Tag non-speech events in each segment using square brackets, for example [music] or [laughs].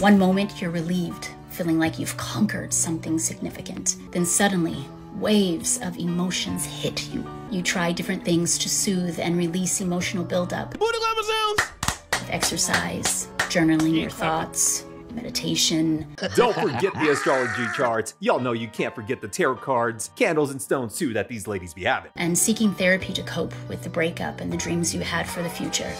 One moment you're relieved, feeling like you've conquered something significant. Then suddenly, waves of emotions hit you. You try different things to soothe and release emotional buildup. Booty clapper sounds. With exercise, journaling your thoughts, meditation. Don't forget the astrology charts. Y'all know you can't forget the tarot cards, candles, and stones too that these ladies be having. And seeking therapy to cope with the breakup and the dreams you had for the future.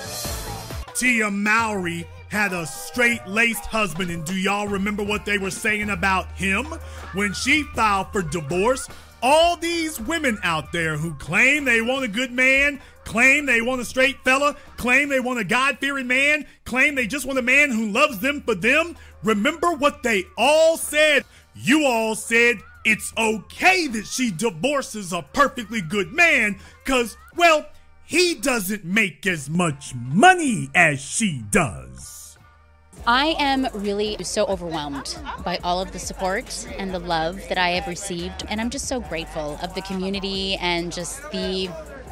Tia Mowry had a straight laced husband, and do y'all remember what they were saying about him when she filed for divorce? All these women out there who claim they want a good man, claim they want a straight fella, claim they want a God fearing man, claim they just want a man who loves them for them. Remember what they all said? You all said it's okay that she divorces a perfectly good man, because, well, he doesn't make as much money as she does. I am really so overwhelmed by all of the support and the love that I have received. And I'm just so grateful of the community and just the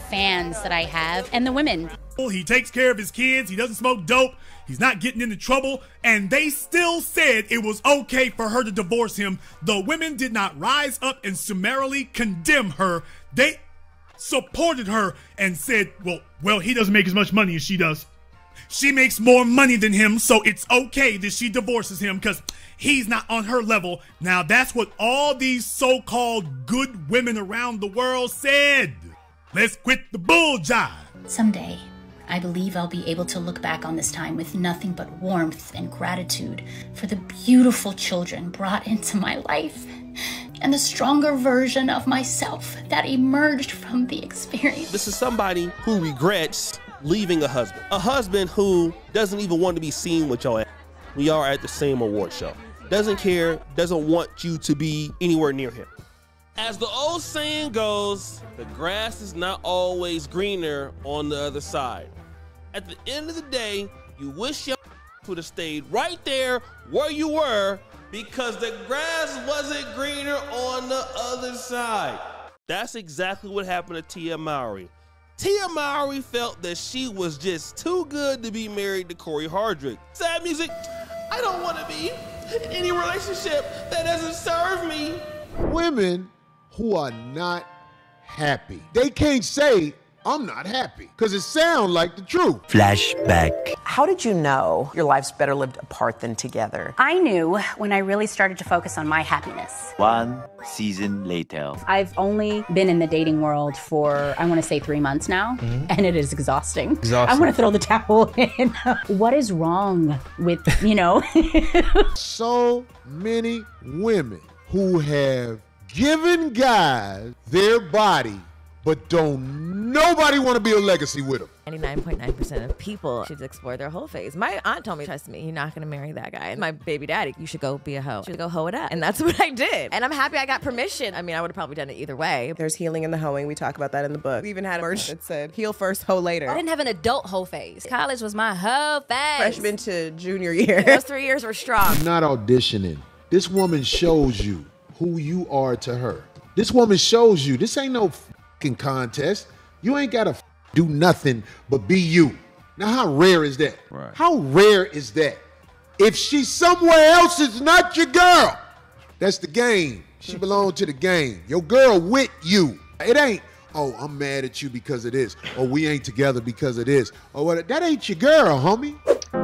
fans that I have and the women. He takes care of his kids, he doesn't smoke dope, he's not getting into trouble, and they still said it was okay for her to divorce him. The women did not rise up and summarily condemn her. They supported her and said, well, well, he doesn't make as much money as she does. She makes more money than him, so it's okay that she divorces him because he's not on her level. Now, that's what all these so called good women around the world said. Let's quit the bull jive. Someday, I believe I'll be able to look back on this time with nothing but warmth and gratitude for the beautiful children brought into my life and the stronger version of myself that emerged from the experience. This is somebody who regrets leaving a husband. A husband who doesn't even want to be seen with y'all. We are at the same award show. Doesn't care, doesn't want you to be anywhere near him. As the old saying goes, the grass is not always greener on the other side. At the end of the day, you wish your [laughs] would have stayed right there where you were because the grass wasn't greener on the other side. That's exactly what happened to Tia Mowry. Tia Mowry felt that she was just too good to be married to Cory Hardrict. Sad music, I don't want to be in any relationship that doesn't serve me. Women who are not happy, they can't say, I'm not happy, because it sounds like the truth. Flashback. How did you know your life's better lived apart than together? I knew when I really started to focus on my happiness. One season later. I've only been in the dating world for, I want to say, three months now, mm-hmm. and it is exhausting. Exhausting. I want to throw the towel [laughs] in. what is wrong with, you know? [laughs] so many women who have given guys their body, but don't nobody want to be a legacy with them. 99.9% of people should explore their whole phase. My aunt told me, trust me, you're not gonna marry that guy. And my baby daddy, you should go be a hoe. You should go hoe it up. And that's [laughs] what I did. And I'm happy I got permission. I mean, I would have probably done it either way. There's healing in the hoeing. We talk about that in the book. We even had a merch that said heal first, hoe later. I didn't have an adult hoe phase. College was my hoe phase. Freshman to junior year. [laughs] Those three years were strong. You're not auditioning. This woman shows you who you are to her. This woman shows you. This ain't no fucking contest. You ain't gotta do nothing but be you. Now, how rare is that? Right. How rare is that? If she's somewhere else, it's not your girl. That's the game. She belongs to the game. Your girl with you. It ain't, oh, I'm mad at you because of this. Or we ain't together because of this. Or what that ain't your girl, homie.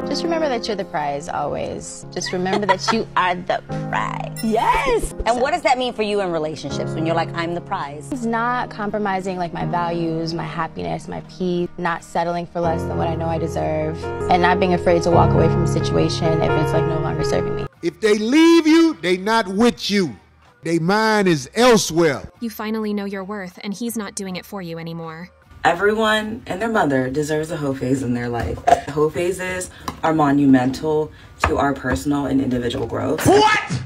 Just remember that you're the prize always. Just remember that you [laughs] are the prize. Yes. And what does that mean for you in relationships when you're like, I'm the prize? It's not compromising like my values, my happiness, my peace, not settling for less than what I know I deserve, and not being afraid to walk away from a situation if it's like no longer serving me. If they leave you, they not with you. They mind is elsewhere. You finally know your worth, and he's not doing it for you anymore. Everyone and their mother deserves a hoe phase in their life. Hoe phases are monumental to our personal and individual growth. What?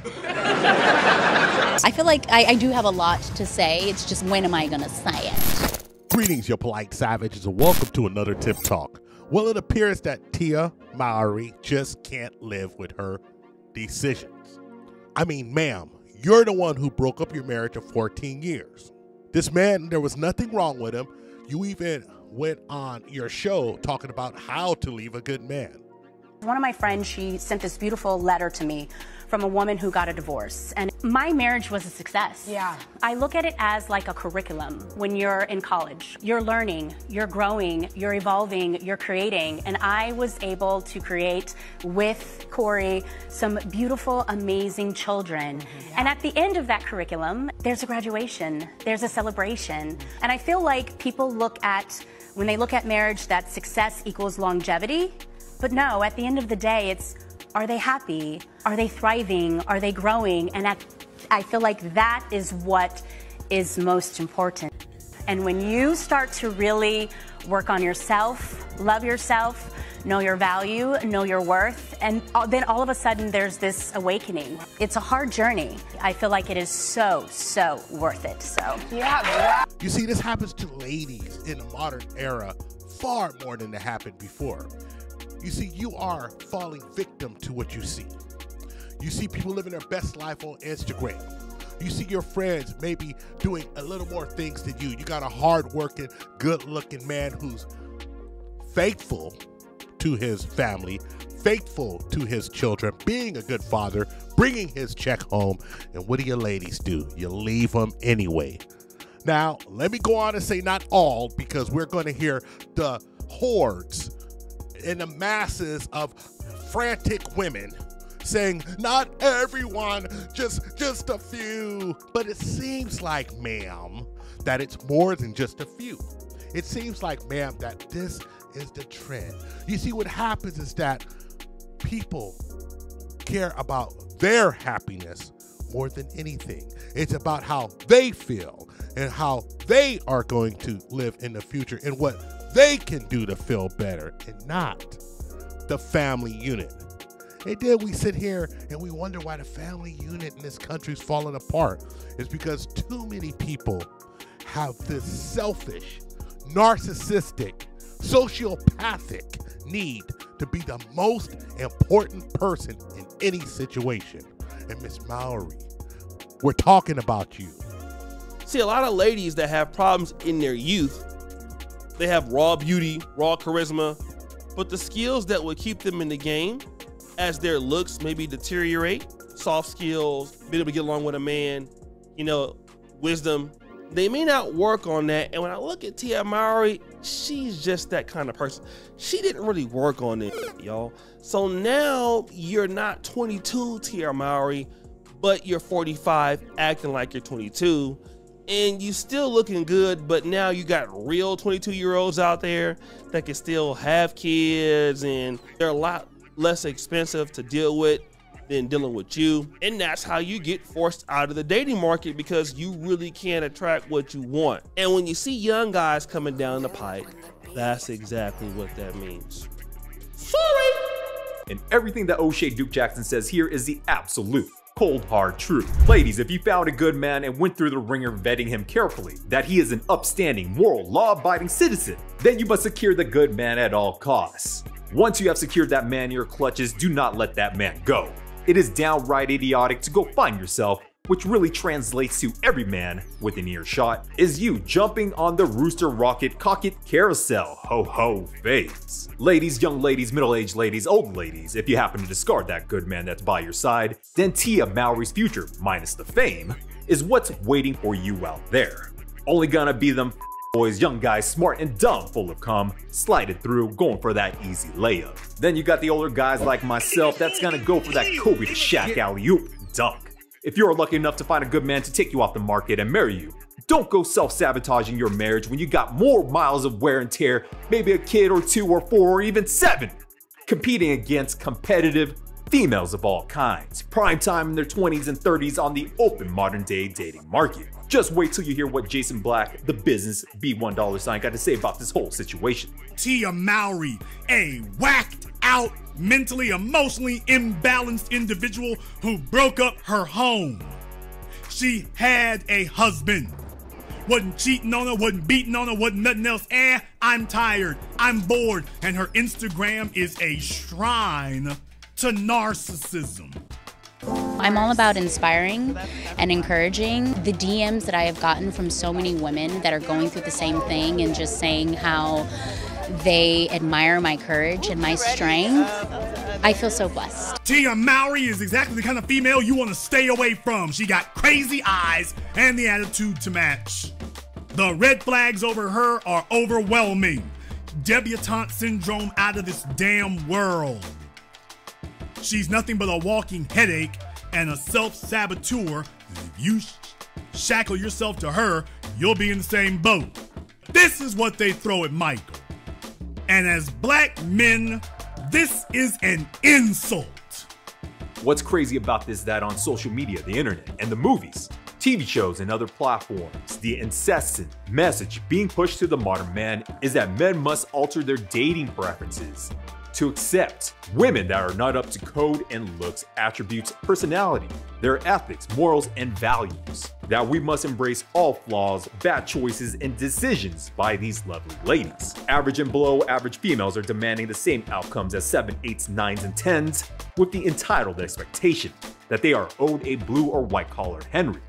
I feel like I, I do have a lot to say. It's just when am I going to say it? Greetings, your polite savages, and welcome to another Tip Talk. Well, it appears that Tia Mowry just can't live with her decisions. I mean, ma'am, you're the one who broke up your marriage of 14 years. This man, there was nothing wrong with him. You even went on your show talking about how to leave a good man. One of my friends, she sent this beautiful letter to me from a woman who got a divorce. And my marriage was a success. Yeah. I look at it as like a curriculum when you're in college. You're learning, you're growing, you're evolving, you're creating. And I was able to create with Cory some beautiful, amazing children. Mm-hmm. And at the end of that curriculum, there's a graduation, there's a celebration. And I feel like people look at, when they look at marriage, that success equals longevity. But no, at the end of the day, it's are they happy? Are they thriving? Are they growing? And at, I feel like that is what is most important. And when you start to really work on yourself, love yourself, know your value, know your worth, and then all of a sudden there's this awakening. It's a hard journey. I feel like it is so, so worth it. So, yeah. You see, this happens to ladies in the modern era far more than it happened before. You see, you are falling victim to what you see. You see people living their best life on Instagram. You see your friends maybe doing a little more things than you. You got a hardworking, good looking man who's faithful to his family, faithful to his children, being a good father, bringing his check home. And what do you ladies do? You leave them anyway. Now, let me go on and say not all, because we're going to hear the hordes and the masses of frantic women saying not everyone just just a few. But it seems like ma'am that it's more than just a few. It seems like ma'am that this is the trend. You see what happens is that people care about their happiness more than anything. It's about how they feel and how they are going to live in the future and what they can do to feel better and not the family unit. And then we sit here and we wonder why the family unit in this country is falling apart. It's because too many people have this selfish, narcissistic, sociopathic need to be the most important person in any situation. And Miss Mallory, we're talking about you. See, a lot of ladies that have problems in their youth, they have raw beauty, raw charisma, but the skills that would keep them in the game as their looks maybe deteriorate, soft skills, being able to get along with a man, you know, wisdom, they may not work on that. And when I look at Tia Mowry, she's just that kind of person. She didn't really work on it, y'all. So now you're not 22, Tia Mowry, but you're 45, acting like you're 22 and you still looking good, but now you got real 22 year olds out there that can still have kids and they're a lot less expensive to deal with than dealing with you. And that's how you get forced out of the dating market because you really can't attract what you want. And when you see young guys coming down the pipe, that's exactly what that means. Sorry! And everything that Oshay Duke Jackson says here is the absolute cold hard truth. Ladies, if you found a good man and went through the ringer vetting him carefully, that he is an upstanding, moral, law-abiding citizen, then you must secure the good man at all costs. Once you have secured that man in your clutches, do not let that man go. It is downright idiotic to go find yourself which really translates to every man within earshot, is you jumping on the Rooster Rocket Cocket Carousel ho ho phase. Ladies, young ladies, middle aged ladies, old ladies, if you happen to discard that good man that's by your side, then Tia Mowry's future, minus the fame, is what's waiting for you out there. Only gonna be them boys, young guys, smart and dumb, full of cum, slided through, going for that easy layup. Then you got the older guys like myself that's gonna go for that Kobe to Shaq alley oop dunk. If you are lucky enough to find a good man to take you off the market and marry you, don't go self sabotaging your marriage when you got more miles of wear and tear, maybe a kid or two or four or even seven, competing against competitive females of all kinds, prime time in their 20s and 30s on the open modern day dating market. Just wait till you hear what Jason Black, the business B1 dollar sign, got to say about this whole situation. Tia Mowry, a whacked out, mentally, emotionally imbalanced individual who broke up her home. She had a husband. Wasn't cheating on her, wasn't beating on her, wasn't nothing else. Eh, I'm tired, I'm bored. And her Instagram is a shrine to narcissism. I'm all about inspiring and encouraging. The DMs that I have gotten from so many women that are going through the same thing and just saying how they admire my courage and my strength I feel so blessed. Tia Mowry is exactly the kind of female you want to stay away from. She got crazy eyes and the attitude to match. The red flags over her are overwhelming. Debutante syndrome out of this damn world. She's nothing but a walking headache and a self saboteur. If you sh- shackle yourself to her, you'll be in the same boat. This is what they throw at Michael. And as black men, this is an insult. What's crazy about this is that on social media, the internet, and the movies, TV shows, and other platforms, the incessant message being pushed to the modern man is that men must alter their dating preferences to accept women that are not up to code and looks, attributes, personality, their ethics, morals, and values. That we must embrace all flaws, bad choices, and decisions by these lovely ladies. Average and below average females are demanding the same outcomes as 7, 8s, 9s, and 10s with the entitled expectation that they are owed a blue or white collar Henry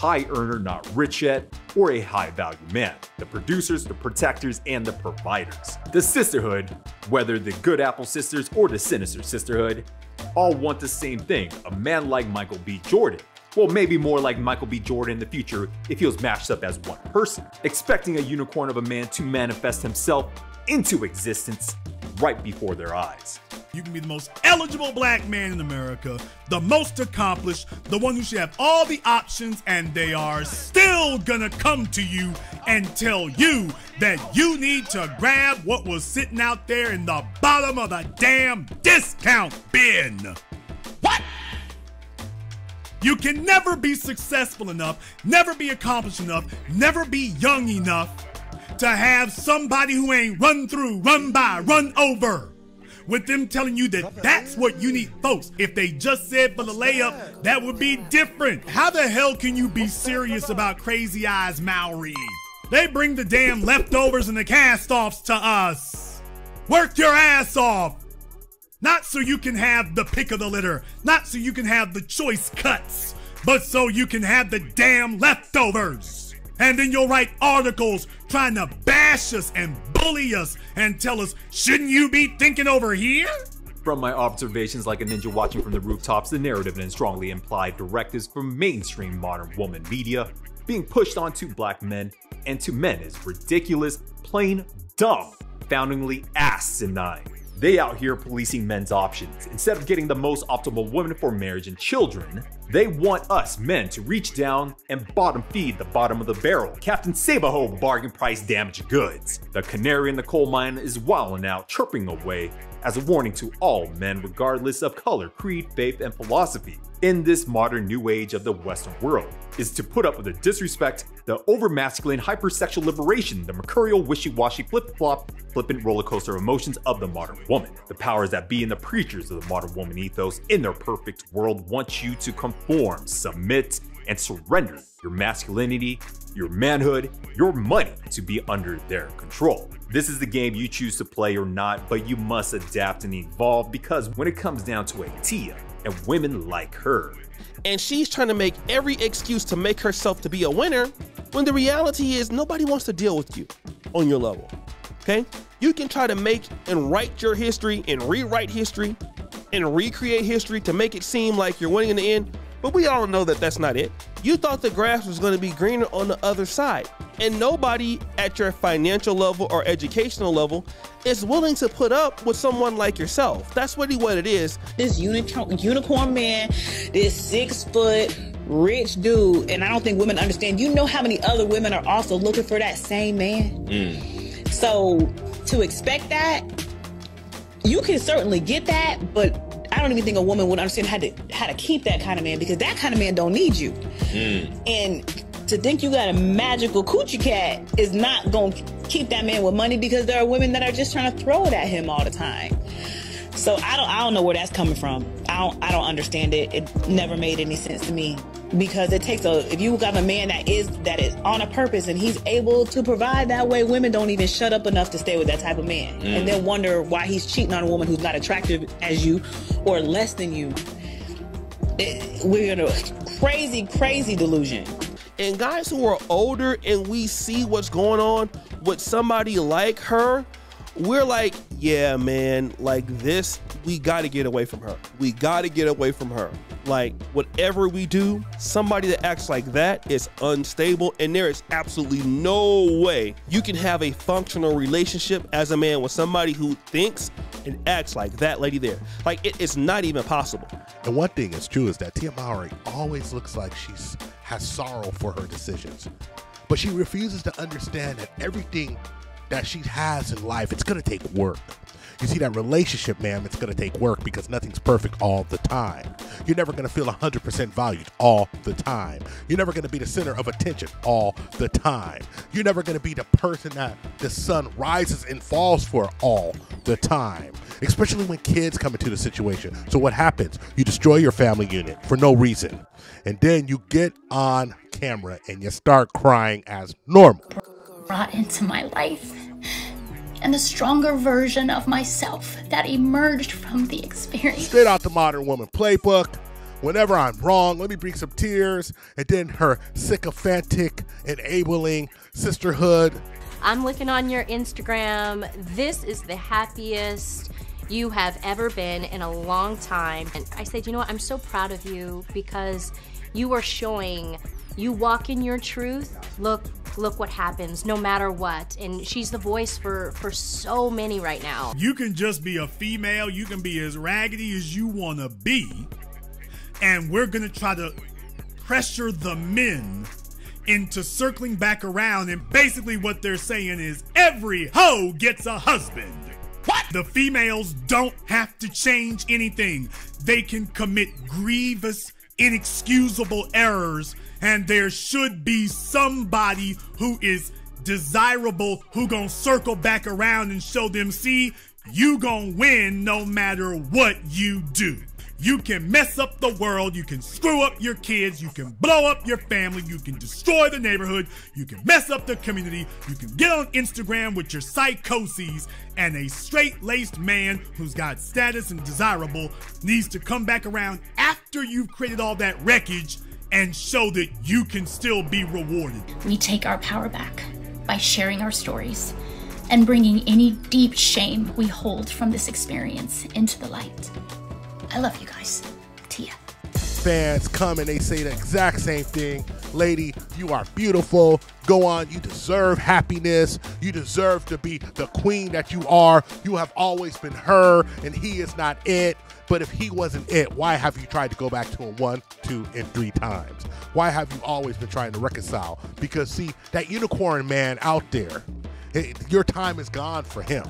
high earner not rich yet, or a high value man. The producers, the protectors, and the providers. The sisterhood, whether the Good Apple Sisters or the Sinister Sisterhood, all want the same thing a man like Michael B. Jordan. Well, maybe more like Michael B. Jordan in the future if he was matched up as one person, expecting a unicorn of a man to manifest himself into existence right before their eyes. You can be the most eligible black man in America, the most accomplished, the one who should have all the options, and they are still gonna come to you and tell you that you need to grab what was sitting out there in the bottom of the damn discount bin. What? You can never be successful enough, never be accomplished enough, never be young enough to have somebody who ain't run through, run by, run over with them telling you that that's what you need. Folks, if they just said for the layup, that would be different. How the hell can you be serious about Crazy Eyes Mowry? They bring the damn leftovers and the cast offs to us. Work your ass off. Not so you can have the pick of the litter, not so you can have the choice cuts, but so you can have the damn leftovers. And then you'll write articles trying to bash us and bully us and tell us, shouldn't you be thinking over here? From my observations like a ninja watching from the rooftops, the narrative and strongly implied directives from mainstream modern woman media being pushed onto black men and to men is ridiculous, plain dumb, foundingly asinine. They out here policing men's options. Instead of getting the most optimal woman for marriage and children, they want us men to reach down and bottom feed the bottom of the barrel. Captain Save-a-Hoe bargain price damaged goods. The canary in the coal mine is wilding out, chirping away as a warning to all men regardless of color, creed, faith, and philosophy in this modern new age of the Western world is to put up with the disrespect, the over-masculine hypersexual liberation, the mercurial wishy-washy flip-flop, flippant roller coaster emotions of the modern woman. The powers that be and the preachers of the modern woman ethos in their perfect world want you to conform, submit, and surrender your masculinity, your manhood, your money to be under their control. This is the game you choose to play or not, but you must adapt and evolve because when it comes down to a Tia and women like her, and she's trying to make every excuse to make herself to be a winner when the reality is nobody wants to deal with you on your level. Okay? You can try to make and write your history and rewrite history and recreate history to make it seem like you're winning in the end, but we all know that that's not it. You thought the grass was going to be greener on the other side, and nobody at your financial level or educational level is willing to put up with someone like yourself. That's really what it is. This unicorn, unicorn man, this six foot rich dude, and I don't think women understand. You know how many other women are also looking for that same man? Mm. So to expect that, you can certainly get that, but I don't even think a woman would understand how to how to keep that kind of man because that kind of man don't need you. Mm. And to think you got a magical coochie cat is not to keep that man with money because there are women that are just trying to throw it at him all the time. So I don't I don't know where that's coming from. I don't I don't understand it. It never made any sense to me because it takes a if you got a man that is that is on a purpose and he's able to provide that way women don't even shut up enough to stay with that type of man Mm. and then wonder why he's cheating on a woman who's not attractive as you or less than you It- we're in a crazy crazy delusion And guys who are older and we see what's going on with somebody like her, we're like, yeah, man, like this we got to get away from her. We got to get away from her. Like, whatever we do, somebody that acts like that is unstable, and there is absolutely no way you can have a functional relationship as a man with somebody who thinks and acts like that lady there. Like, it's not even possible. And one thing is true is that Tia Mowry always looks like she's has sorrow for her decisions, but she refuses to understand that everything that she has in life, it's gonna take work. You see, that relationship, man, it's gonna take work because nothing's perfect all the time. You're never gonna feel 100% valued all the time. You're never gonna be the center of attention all the time. You're never gonna be the person that the sun rises and falls for all the time, especially when kids come into the situation. So, what happens? You destroy your family unit for no reason. And then you get on camera and you start crying as normal. Brought into my life and the stronger version of myself that emerged from the experience. Straight out the Modern Woman playbook. Whenever I'm wrong, let me bring some tears. And then her sycophantic, enabling sisterhood. I'm looking on your Instagram. This is the happiest you have ever been in a long time. And I said, you know what? I'm so proud of you because you are showing you walk in your truth. Look, look what happens no matter what. And she's the voice for for so many right now. You can just be a female, you can be as raggedy as you want to be. And we're going to try to pressure the men into circling back around and basically what they're saying is every hoe gets a husband. What? The females don't have to change anything. They can commit grievous, inexcusable errors and there should be somebody who is desirable who gonna circle back around and show them, see, you gonna win no matter what you do. You can mess up the world, you can screw up your kids, you can blow up your family, you can destroy the neighborhood, you can mess up the community, you can get on Instagram with your psychoses, and a straight laced man who's got status and desirable needs to come back around after you've created all that wreckage and show that you can still be rewarded. We take our power back by sharing our stories and bringing any deep shame we hold from this experience into the light. I love you guys. Tia. Fans come and they say the exact same thing. Lady, you are beautiful. Go on. You deserve happiness. You deserve to be the queen that you are. You have always been her, and he is not it. But if he wasn't it, why have you tried to go back to him one, two, and three times? Why have you always been trying to reconcile? Because, see, that unicorn man out there, it, your time is gone for him.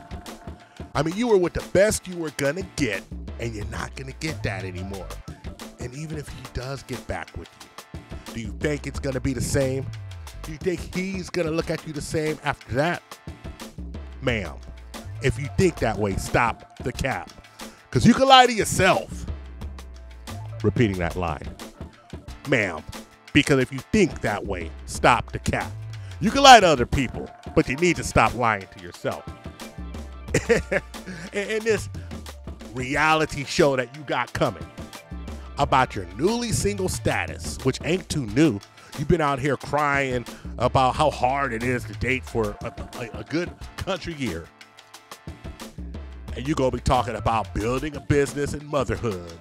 I mean, you were with the best you were going to get, and you're not going to get that anymore. And even if he does get back with you, do you think it's going to be the same? Do you think he's going to look at you the same after that? Ma'am, if you think that way, stop the cap. Because you can lie to yourself. Repeating that line. Ma'am, because if you think that way, stop the cap. You can lie to other people, but you need to stop lying to yourself. [laughs] in this reality show that you got coming about your newly single status, which ain't too new. You've been out here crying about how hard it is to date for a, a, a good country year. And you're going to be talking about building a business and motherhood.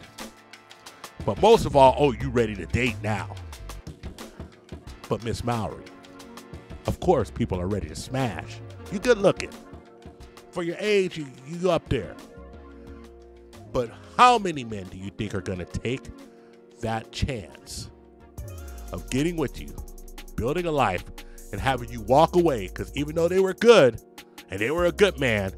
But most of all, oh, you ready to date now. But Miss Mowry, of course, people are ready to smash. You good looking. For your age, you, you up there. But how many men do you think are going to take that chance of getting with you, building a life, and having you walk away? Because even though they were good and they were a good man,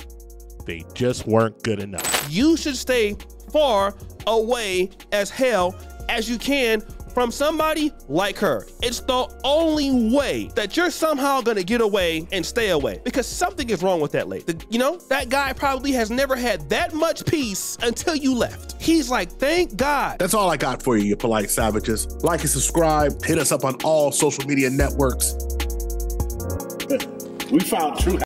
they just weren't good enough. You should stay far away as hell as you can from somebody like her. It's the only way that you're somehow gonna get away and stay away because something is wrong with that lady. The, you know, that guy probably has never had that much peace until you left. He's like, thank God. That's all I got for you, you polite savages. Like and subscribe. Hit us up on all social media networks. We found true